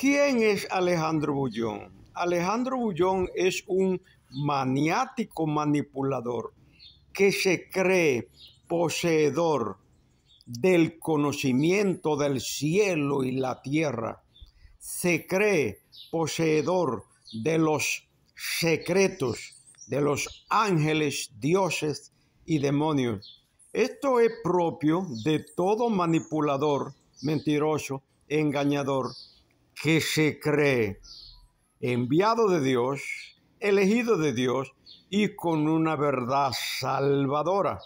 ¿Quién es Alejandro Bullón? Alejandro Bullón es un maniático manipulador que se cree poseedor del conocimiento del cielo y la tierra. Se cree poseedor de los secretos de los ángeles, dioses y demonios. Esto es propio de todo manipulador, mentiroso, engañador, que se cree enviado de Dios, elegido de Dios y con una verdad salvadora.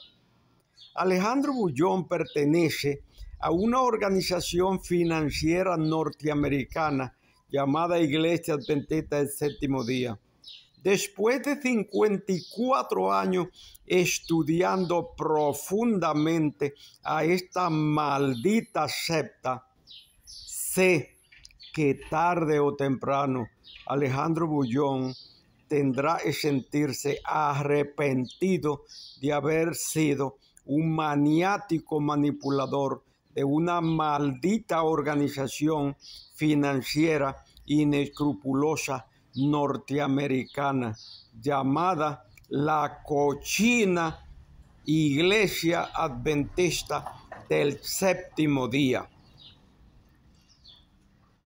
Alejandro Bullón pertenece a una organización financiera norteamericana llamada Iglesia Adventista del Séptimo Día. Después de 54 años estudiando profundamente a esta maldita septa, sé que tarde o temprano Alejandro Bullón tendrá que sentirse arrepentido de haber sido un maniático manipulador de una maldita organización financiera inescrupulosa norteamericana llamada la cochina Iglesia Adventista del Séptimo Día.